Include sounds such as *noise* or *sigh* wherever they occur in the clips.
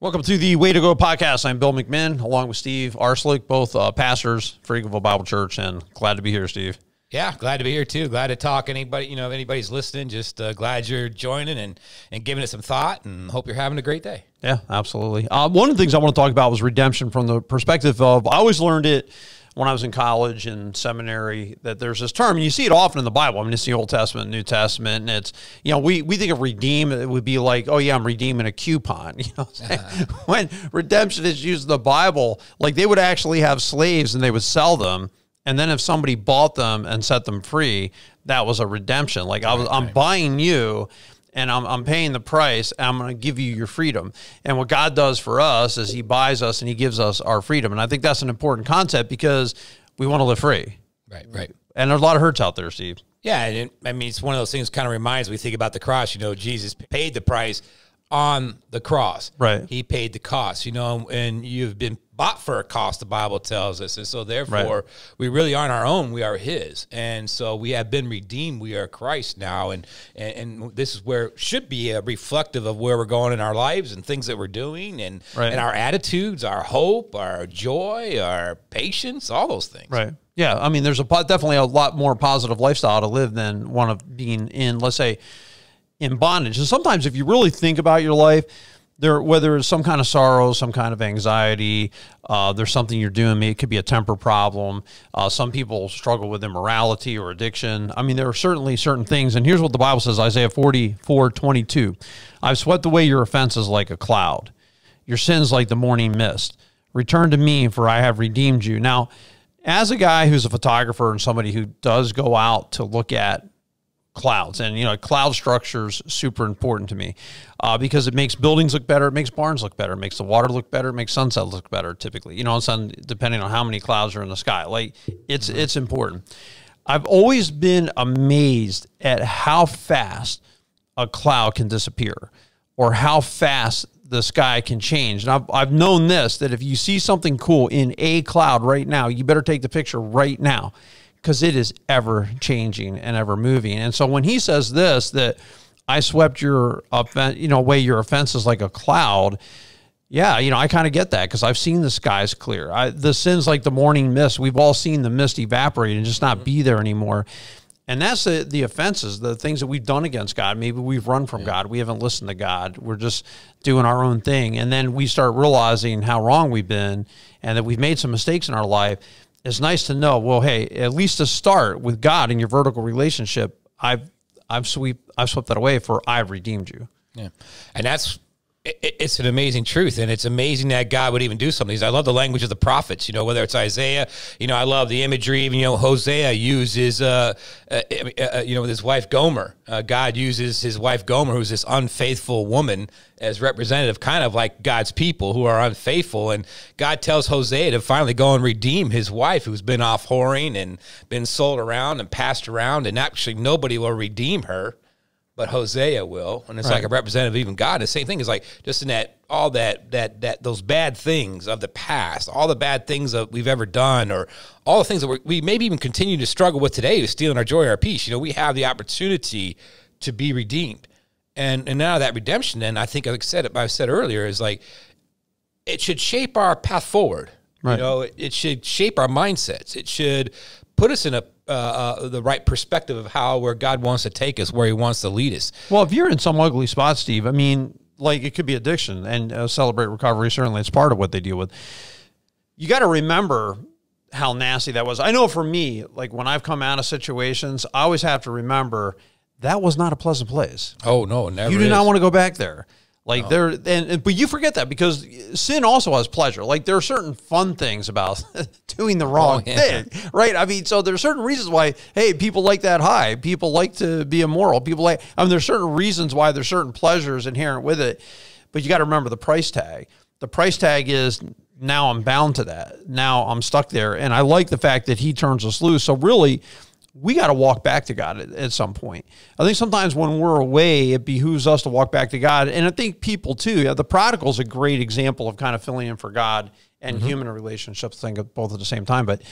Welcome to the Way to Go podcast. I'm Bill McMinn, along with Steve Arsulic, both uh, pastors for Eagleville Bible Church, and glad to be here, Steve. Yeah, glad to be here too. Glad to talk. Anybody, you know, if anybody's listening, just uh, glad you're joining and and giving it some thought, and hope you're having a great day. Yeah, absolutely. Uh, one of the things I want to talk about was redemption from the perspective of I always learned it when I was in college and seminary that there's this term, and you see it often in the Bible. I mean, it's the Old Testament, New Testament, and it's you know we we think of redeem it would be like oh yeah I'm redeeming a coupon. *laughs* You know, *laughs* uh-huh. when redemption is used in the Bible, like they would actually have slaves and they would sell them. And then if somebody bought them and set them free, that was a redemption. Like I was, I'm buying you, and I'm, I'm paying the price and I'm going to give you your freedom. And what God does for us is he buys us and he gives us our freedom. And I think that's an important concept because we want to live free. Right, right. And there's a lot of hurts out there, Steve. Yeah. And it, I mean, it's one of those things kind of reminds me, think about the cross, you know, Jesus paid the price on the cross. Right. He paid the cost, you know, and you've been bought for a cost, the Bible tells us. And so therefore right. we really aren't our own, we are his. And so we have been redeemed. We are Christ now. And, and, and this is where should be a reflective of where we're going in our lives and things that we're doing and, right. and our attitudes, our hope, our joy, our patience, all those things. Right. Yeah. I mean, there's a definitely a lot more positive lifestyle to live than one of being in, let's say, in bondage. And sometimes if you really think about your life, there whether it's some kind of sorrow, some kind of anxiety, uh, there's something you're doing. It could be a temper problem. Uh, some people struggle with immorality or addiction. I mean, there are certainly certain things. And here's what the Bible says: Isaiah 44, 22. I've swept away your offenses like a cloud, your sins like the morning mist. Return to me, for I have redeemed you. Now, as a guy who's a photographer and somebody who does go out to look at clouds. And, you know, cloud structures super important to me uh, because it makes buildings look better. It makes barns look better. It makes the water look better. It makes sunset look better typically, you know, sun, depending on how many clouds are in the sky. Like it's, mm-hmm. it's important. I've always been amazed at how fast a cloud can disappear or how fast the sky can change. And I've, I've known this that if you see something cool in a cloud right now, you better take the picture right now because it is ever changing and ever moving. And so when he says this, that I swept your offense, you know, away your offenses like a cloud. Yeah, you know, I kind of get that because I've seen the skies clear. I, the sins like the morning mist, we've all seen the mist evaporate and just not be mm-hmm. there anymore. And that's the, the offenses, the things that we've done against God. Maybe we've run from yeah. God. We haven't listened to God. We're just doing our own thing. And then we start realizing how wrong we've been and that we've made some mistakes in our life it's nice to know. Well, hey, at least to start with God in your vertical relationship, I've I've sweep I've swept that away for I've redeemed you. Yeah, and that's it's an amazing truth and it's amazing that god would even do something. i love the language of the prophets you know whether it's isaiah you know i love the imagery even you know hosea uses uh, uh, uh, uh you know his wife gomer uh, god uses his wife gomer who's this unfaithful woman as representative kind of like god's people who are unfaithful and god tells hosea to finally go and redeem his wife who's been off whoring and been sold around and passed around and actually nobody will redeem her but Hosea will, and it's right. like a representative of even God. The same thing is like just in that all that that that those bad things of the past, all the bad things that we've ever done, or all the things that we maybe even continue to struggle with today, is stealing our joy, our peace. You know, we have the opportunity to be redeemed, and and now that redemption, then I think, like I said, it, I said earlier, is like it should shape our path forward. Right. You know, it, it should shape our mindsets. It should put us in a uh, uh, the right perspective of how where God wants to take us, where He wants to lead us. Well, if you're in some ugly spot, Steve, I mean, like it could be addiction, and uh, celebrate recovery certainly it's part of what they deal with. You got to remember how nasty that was. I know for me, like when I've come out of situations, I always have to remember that was not a pleasant place. Oh no, never. You do is. not want to go back there. Like oh. there, and but you forget that because sin also has pleasure. Like there are certain fun things about *laughs* doing the oh, wrong oh, yeah. thing, right? I mean, so there's certain reasons why. Hey, people like that high. People like to be immoral. People like. I mean, there's certain reasons why there's certain pleasures inherent with it. But you got to remember the price tag. The price tag is now I'm bound to that. Now I'm stuck there, and I like the fact that He turns us loose. So really we got to walk back to God at, at, some point. I think sometimes when we're away, it behooves us to walk back to God. And I think people too, yeah, the prodigal is a great example of kind of filling in for God and mm-hmm. human relationships, I think both at the same time. But,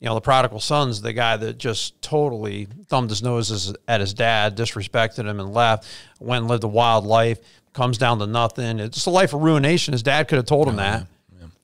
you know, the prodigal son's the guy that just totally thumbed his nose at his dad, disrespected him and left, went and lived a wild life, comes down to nothing. It's a life of ruination. His dad could have told him that,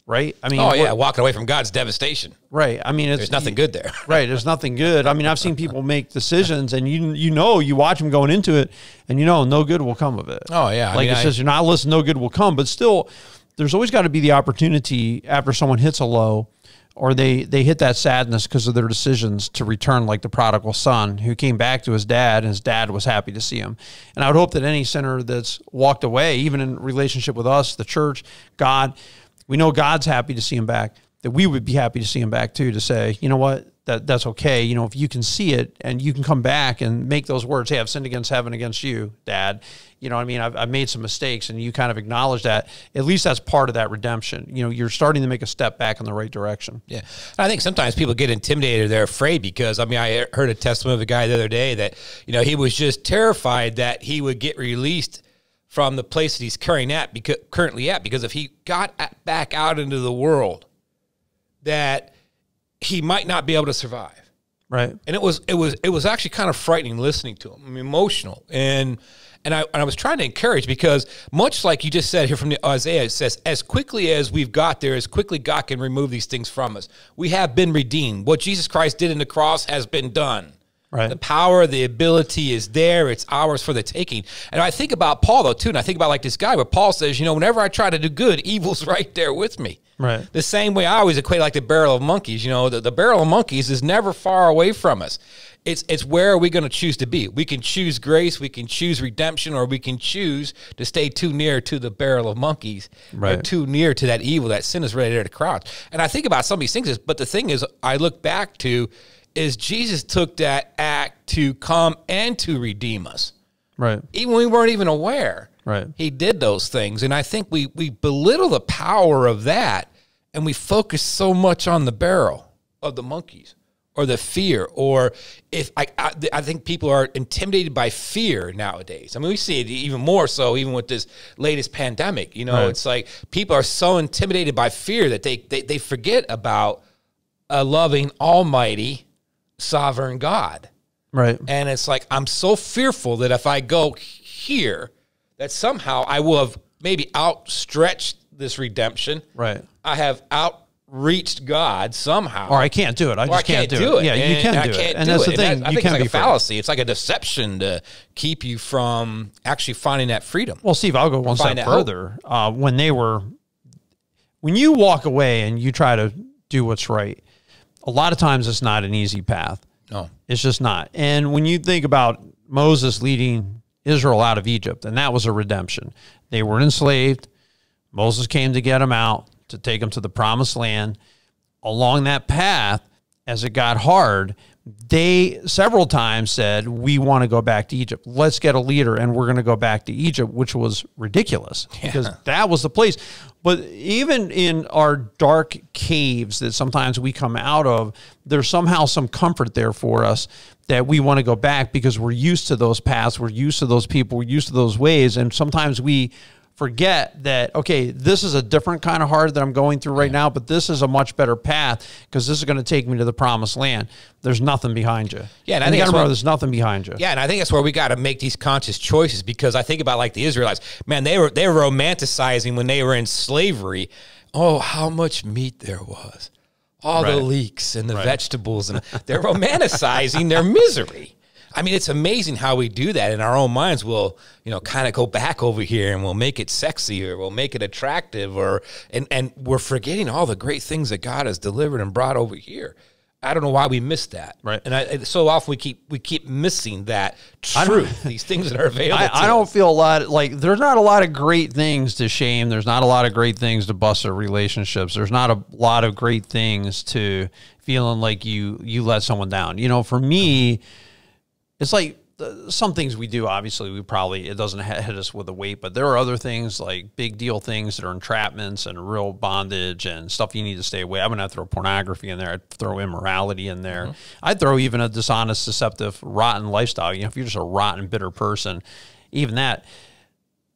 right? I mean, Oh yeah, walking away from God's devastation. right. I mean, it's There's nothing good there. *laughs* Right. There's nothing good. I mean, I've seen people make decisions, and you you know you watch them going into it, and you know no good will come of it. Oh, yeah. I like mean, it I- says, you're not listening, no good will come. But still, there's always got to be the opportunity after someone hits a low, or they they hit that sadness because of their decisions to return, like the prodigal son who came back to his dad, and his dad was happy to see him. And I would hope that any sinner that's walked away, even in relationship with us, the church, God, we know God's happy to see him back. That we would be happy to see him back too. To say, you know what, that that's okay. You know, if you can see it and you can come back and make those words, hey, I've sinned against heaven, against you, Dad. You know what I mean? I've, I've made some mistakes, and you kind of acknowledge that. At least that's part of that redemption. You know, you're starting to make a step back in the right direction. Yeah. And I think sometimes people get intimidated. Or they're afraid because, I mean, I heard a testimony of a guy the other day that, you know, he was just terrified that he would get released from the place that he's currently at because, currently at because if he got at, back out into the world, that he might not be able to survive Right. and it was it was it was actually kind of frightening listening to him. I mean, emotional, and and I and I was trying to encourage because much like you just said here from the Isaiah, it says, "As quickly as we've got there, as quickly God can remove these things from us. We have been redeemed. What Jesus Christ did in the cross has been done." Right. The power, the ability is there. It's ours for the taking. And I think about Paul though too, and I think about like this guy where Paul says, you know, whenever I try to do good, *laughs* evil's right there with me. Right. The same way I always equate like the barrel of monkeys. You know, the, the barrel of monkeys is never far away from us. It's it's where are we going to choose to be? We can choose grace, we can choose redemption, or we can choose to stay too near to the barrel of monkeys, or Right. too near to that evil, that sin is right there to crouch. And I think about some of these things, but the thing is, I look back to is Jesus took that act to come and to redeem us Right. even when we weren't even aware. Right. He did those things. And I think we we belittle the power of that and we focus so much on the barrel of the monkeys or the fear or if I, I I think people are intimidated by fear nowadays. I mean we see it even more so even with this latest pandemic. You know, Right. it's like people are so intimidated by fear that they they, they forget about a loving almighty sovereign God. Right. And it's like I'm so fearful that if I go here, that somehow I will have maybe outstretched this redemption. Right. I have outreached God somehow. Or I can't do it. I just can't, do, it. Yeah, you And can I do can't it. And do that's it. the thing. I you think can it's like a free. fallacy. It's like a deception to keep you from actually finding that freedom. Well, Steve, I'll go one step further. Uh, when they were, when you walk away and you try to do what's right, a lot of times it's not an easy path. No. It's just not. And when you think about Moses leading Israel out of Egypt, and that was a redemption, they were enslaved. Moses came to get them out, to take them to the promised land. Along that path, as it got hard, they several times said, We want to go back to Egypt. Let's get a leader, and we're going to go back to Egypt, which was ridiculous because that was the place. But even in our dark caves that sometimes we come out of, there's somehow some comfort there for us that we want to go back because we're used to those paths, we're used to those people, we're used to those ways. And sometimes we forget that okay this is a different kind of hard that i'm going through right now but this is a much better path because this is going to take me to the promised land there's nothing behind you Yeah, and I think you that's gotta remember what- there's nothing behind you Yeah, and I think that's where we got to make these conscious choices because I think about like the Israelites. Man, they were they were romanticizing when they were in slavery. Oh, how much meat there was. All the leeks and the vegetables and *laughs* they're romanticizing their misery. I mean, it's amazing how we do that in our own minds. We'll, you know, kind of go back over here and we'll make it sexy or we'll make it attractive or and and we're forgetting all the great things that God has delivered and brought over here. I don't know why we miss that. Right. And I, so often we keep we keep missing that truth. these things that are *laughs* available. I, I don't feel a lot like there's not a lot of great things to shame. There's not a lot of great things to bust our relationships. There's not a lot of great things to feeling like you you let someone down. You know, for me, it's like uh, some things we do. Obviously, we probably it doesn't hit us with a weight, but there are other things like big deal things that are entrapments and real bondage and stuff you need to stay away. I'm gonna throw pornography in there. I'd throw immorality in there. I'd throw even a dishonest, deceptive, rotten lifestyle. You know, if you're just a rotten, bitter person, even that.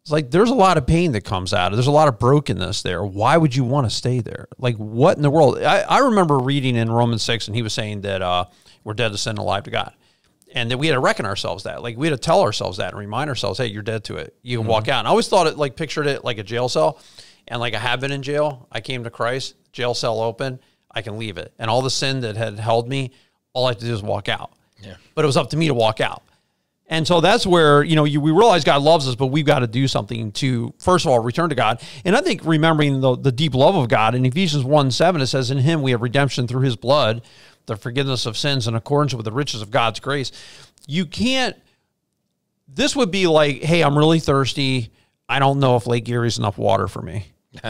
It's like there's a lot of pain that comes out of. There's a lot of brokenness there. Why would you want to stay there? Like what in the world? I, I remember reading in Romans six, and he was saying that uh, we're dead to sin, alive to God. And then we had to reckon ourselves that. Like we had to tell ourselves that and remind ourselves, hey, you're dead to it. You can walk mm-hmm. out. And I always thought it like pictured it like a jail cell. And like I have been in jail. I came to Christ, jail cell open, I can leave it. And all the sin that had held me, all I had to do is walk out. Yeah. But it was up to me to walk out. And so that's where, you know, you, we realize God loves us, but we've got to do something to, first of all, return to God. And I think remembering the, the deep love of God in Ephesians 1 7, it says, In him we have redemption through his blood, the forgiveness of sins in accordance with the riches of God's grace. You can't, this would be like, hey, I'm really thirsty. I don't know if Lake Erie's enough water for me *laughs* to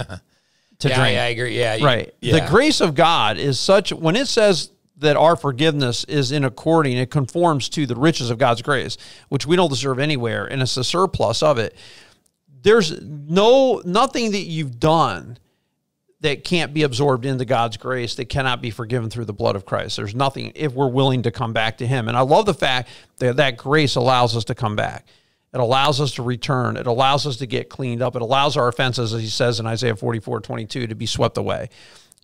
yeah, drink. yeah, I agree. Yeah, you- Right. Yeah. The grace of God is such when it says that our forgiveness is in according, it conforms to the riches of God's grace, which we don't deserve anywhere, and it's a surplus of it. There's no nothing that you've done that can't be absorbed into God's grace that cannot be forgiven through the blood of Christ. There's nothing if we're willing to come back to Him. And I love the fact that that grace allows us to come back. It allows us to return. It allows us to get cleaned up. It allows our offenses, as He says in Isaiah 44 22, to be swept away.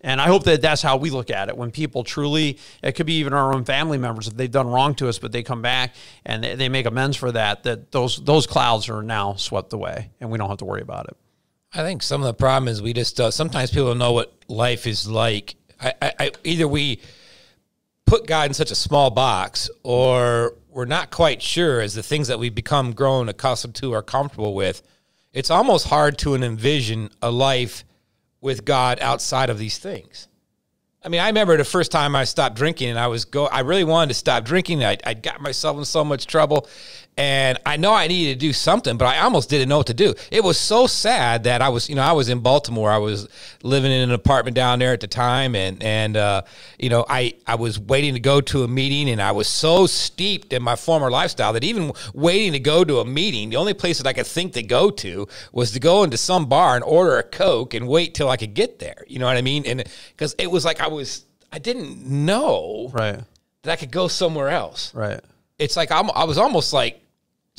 And I hope that that's how we look at it. When people truly, it could be even our own family members, if they've done wrong to us, but they come back and they, make amends for that, that those those clouds are now swept away and we don't have to worry about it. I think some of the problem is we just uh, sometimes people don't know what life is like. I, I, I either we put God in such a small box, or we're not quite sure as the things that we've become grown accustomed to or comfortable with. It's almost hard to envision a life with God outside of these things. I mean, I remember the first time I stopped drinking, and I was go. I really wanted to stop drinking. I, I got myself in so much trouble, and I know I needed to do something, but I almost didn't know what to do. It was so sad that I was, you know, I was in Baltimore. I was living in an apartment down there at the time, and and uh, you know, I I was waiting to go to a meeting, and I was so steeped in my former lifestyle that even waiting to go to a meeting, the only place that I could think to go to was to go into some bar and order a coke and wait till I could get there. You know what I mean? And because it was like I was, I didn't know Right. that I could go somewhere else. Right. It's like I'm, I was almost like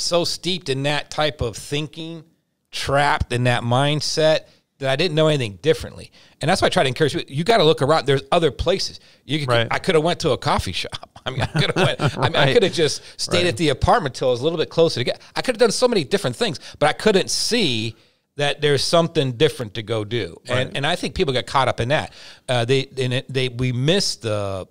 so steeped in that type of thinking, trapped in that mindset that I didn't know anything differently. And that's why I try to encourage you. You got to look around. There's other places. You could, Right. I could have went to a coffee shop. *laughs* I mean, I could have went. I, mean, I could have just stayed Right. at the apartment till I was a little bit closer to get. I could have done so many different things, but I couldn't see that there's something different to go do. And and I think people get caught up in that. Uh, they and it, they we miss the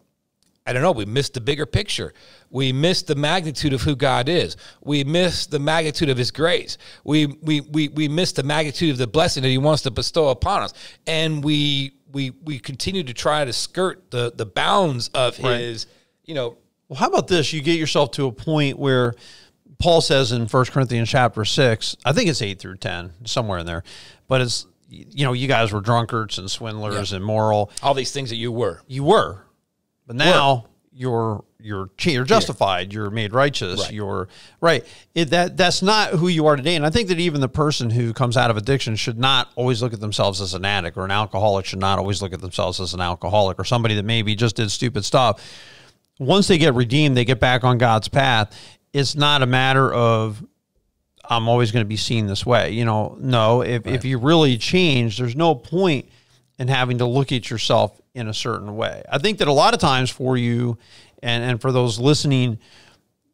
I don't know, we missed the bigger picture. We missed the magnitude of who God is. We missed the magnitude of his grace. We we we we missed the magnitude of the blessing that he wants to bestow upon us. And we we we continue to try to skirt the the bounds of his, you know, Well, how about this? You get yourself to a point where Paul says in 1 Corinthians chapter 6, I think it's 8 through 10, somewhere in there, but it's, you know, you guys were drunkards and swindlers and moral. all these things that you were. You were, but now you're you're you're justified. You're made righteous. Right. You're right. It, that that's not who you are today. And I think that even the person who comes out of addiction should not always look at themselves as an addict, or an alcoholic should not always look at themselves as an alcoholic, or somebody that maybe just did stupid stuff. Once they get redeemed, they get back on God's path. It's not a matter of I'm always going to be seen this way. You know, no, if, if you really change, there's no point in having to look at yourself in a certain way. I think that a lot of times for you and, and for those listening,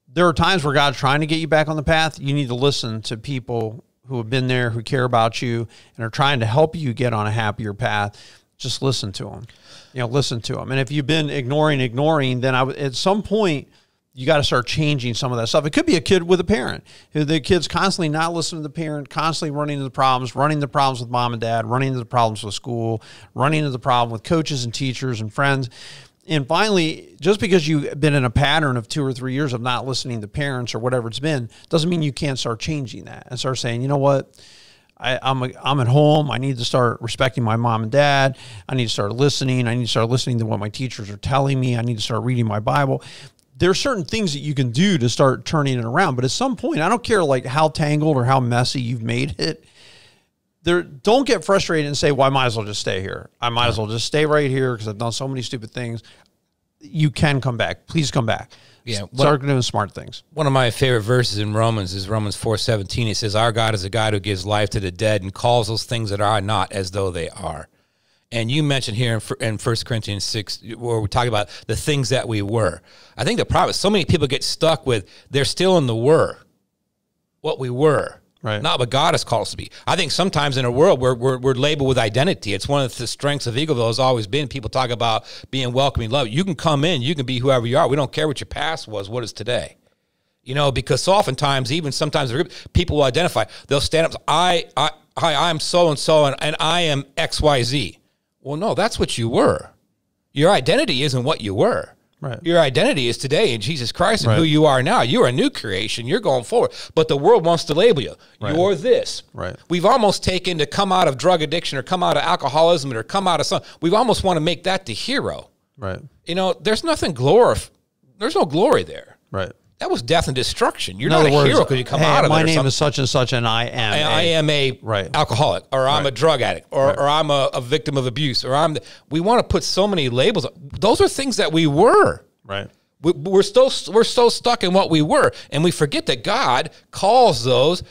there are times where God's trying to get you back on the path. You need to listen to people who have been there, who care about you, and are trying to help you get on a happier path. Just listen to them. You know, listen to them. And if you've been ignoring, ignoring, then I at some point you got to start changing some of that stuff. It could be a kid with a parent who the kid's constantly not listening to the parent, constantly running into the problems, running into the problems with mom and dad, running into the problems with school, running into the problem with coaches and teachers and friends. And finally, just because you've been in a pattern of two or three years of not listening to parents or whatever it's been, doesn't mean you can't start changing that and start saying, you know what? I, I'm, a, I'm at home. I need to start respecting my mom and dad. I need to start listening. I need to start listening to what my teachers are telling me. I need to start reading my Bible. There are certain things that you can do to start turning it around. But at some point, I don't care like how tangled or how messy you've made it. There, don't get frustrated and say, "Well, I might as well just stay here. I might as well just stay right here because I've done so many stupid things." You can come back. Please come back. Yeah, what- start doing smart things. One of my favorite verses in Romans is Romans 4:17. It says, "Our God is a God who gives life to the dead and calls those things that are not as though they are." And you mentioned here in, fir- in 1 Corinthians 6, where we talk about the things that we were. I think the problem is so many people get stuck with they're still in the were, what we were. Right. Not what God has called us to be. I think sometimes in a world we're, we're, we're labeled with identity. It's one of the strengths of Eagleville has always been. People talk about being welcoming, love. You can come in, you can be whoever you are. We don't care what your past was. What is today? You know, because oftentimes, even sometimes people will identify. They'll stand up. I, I, hi, I'm so and so, and and I am X, Y, Z. Well, no, that's what you were. Your identity isn't what you were. Right. Your identity is today in Jesus Christ and Right. who you are now. You're a new creation. You're going forward. But the world wants to label you. Right. You're this. Right. We've almost taken to come out of drug addiction or come out of alcoholism or come out of some. We've almost want to make that the hero. Right. You know, there's nothing glorif. There's no glory there. Right. That was death and destruction. You're not a words, hero because you come hey, out of my it. or name something. is such and such, and I am. I, I a- am a Right. alcoholic, or I'm a drug addict, or, or I'm a, a victim of abuse, or I'm. The, we want to put so many labels. Those are things that we were. Right. We, we're still we're so stuck in what we were, and we forget that God calls those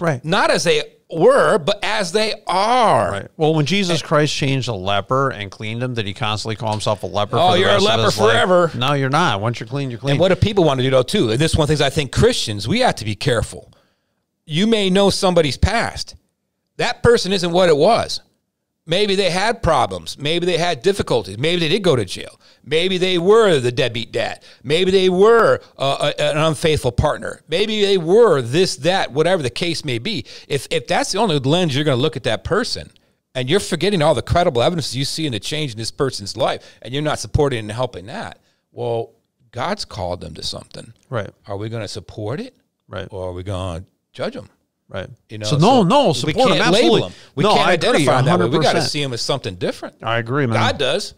Right. *laughs* not as they were, but as they are. Right. Well, when Jesus Christ changed a leper and cleaned him, did he constantly call himself a leper? Oh, for the you're a leper his life? forever. No, you're not. Once you're clean, you're clean. And what do people want to do though too? And this is one of the things I think Christians we have to be careful. You may know somebody's past. That person isn't what it was. Maybe they had problems. Maybe they had difficulties. Maybe they did go to jail. Maybe they were the deadbeat dad. Maybe they were uh, a- an unfaithful partner. Maybe they were this, that, whatever the case may be. If if that's the only lens you're going to look at that person, and you're forgetting all the credible evidence you see in the change in this person's life, and you're not supporting and helping that, well, God's called them to something. right. Are we going to support it, Right. or are we going to judge them? Right. You know, so no, no, we support can't him. label Absolutely. them. We no, can't I agree, identify them that way. We got to see them as something different. I agree, man. God does.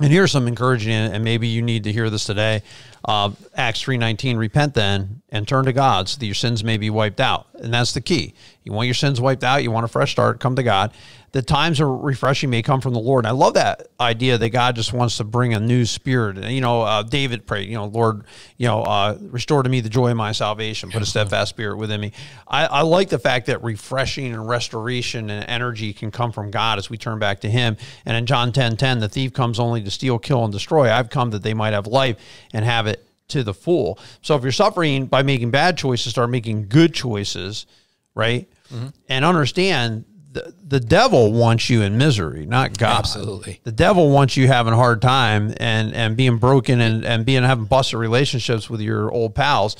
And here's some encouraging, and maybe you need to hear this today. Uh, Acts three nineteen: Repent then and turn to God, so that your sins may be wiped out. And that's the key. You want your sins wiped out. You want a fresh start. Come to God. The times of refreshing may come from the Lord. And I love that idea that God just wants to bring a new spirit. And, you know, uh, David prayed, you know, Lord, you know, uh, restore to me the joy of my salvation. Put a steadfast spirit within me. I, I like the fact that refreshing and restoration and energy can come from God as we turn back to Him. And in John 10 10, the thief comes only to steal, kill, and destroy. I've come that they might have life and have it to the full. So if you're suffering by making bad choices, start making good choices, right? Mm-hmm. And understand the, the devil wants you in misery, not God. Absolutely. The devil wants you having a hard time and, and being broken and, and being having busted relationships with your old pals.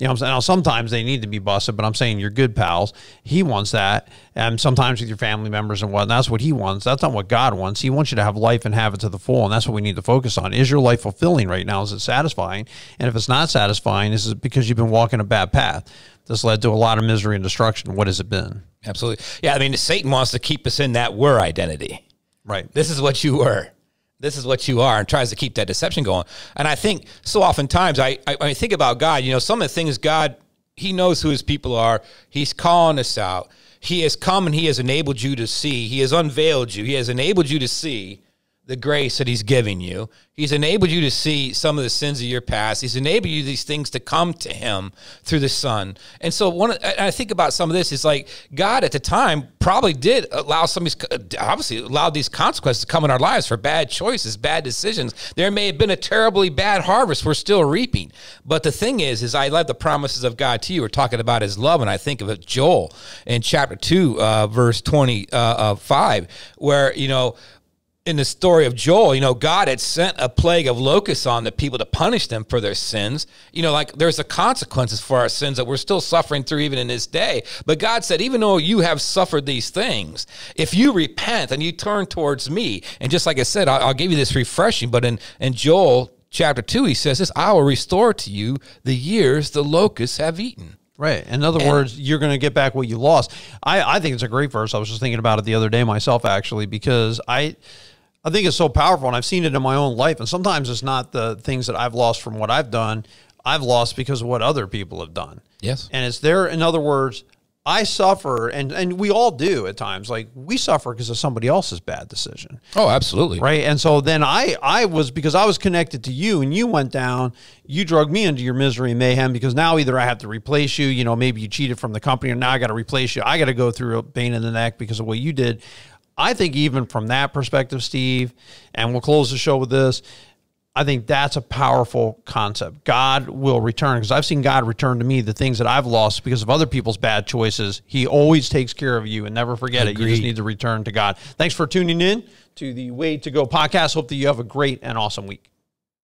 You know what I'm saying? Now, sometimes they need to be busted, but I'm saying you're good pals. He wants that. And sometimes with your family members and what. And that's what he wants. That's not what God wants. He wants you to have life and have it to the full. And that's what we need to focus on. Is your life fulfilling right now? Is it satisfying? And if it's not satisfying, is it because you've been walking a bad path? This led to a lot of misery and destruction. What has it been? Absolutely. Yeah, I mean, Satan wants to keep us in that were identity. Right. This is what you were. This is what you are, and tries to keep that deception going. And I think so oftentimes I, I, I think about God, you know, some of the things God, He knows who His people are. He's calling us out. He has come and He has enabled you to see. He has unveiled you. He has enabled you to see the grace that He's giving you. He's enabled you to see some of the sins of your past. He's enabled you these things to come to Him through the Son. And so one, and I think about some of this is like God at the time probably did allow some of these, obviously allowed these consequences to come in our lives for bad choices, bad decisions. There may have been a terribly bad harvest we're still reaping. But the thing is, is I love the promises of God to you. We're talking about His love, and I think of it, Joel in chapter two, uh, verse 25, uh, uh, where you know in the story of Joel, you know, God had sent a plague of locusts on the people to punish them for their sins. You know, like there's the consequences for our sins that we're still suffering through even in this day. But God said, even though you have suffered these things, if you repent and you turn towards me, and just like I said, I'll, I'll give you this refreshing. But in, in Joel chapter 2, he says this I will restore to you the years the locusts have eaten. Right. In other words, you're going to get back what you lost. I, I think it's a great verse. I was just thinking about it the other day myself, actually, because I. I think it's so powerful, and I've seen it in my own life. And sometimes it's not the things that I've lost from what I've done. I've lost because of what other people have done. Yes. And it's there. In other words, I suffer, and and we all do at times. Like we suffer because of somebody else's bad decision Oh, absolutely. right and so then i i was because i was connected to you and you went down you drug me into your misery and mayhem because now either i have to replace you you know maybe you cheated from the company or now i got to replace you i got to go through a pain in the neck because of what you did I think even from that perspective, Steve, and we'll close the show with this. I think that's a powerful concept. God will return because I've seen God return to me the things that I've lost because of other people's bad choices. He always takes care of you and never forget it. You just need to return to God. Thanks for tuning in to the Way to Go podcast. Hope that you have a great and awesome week.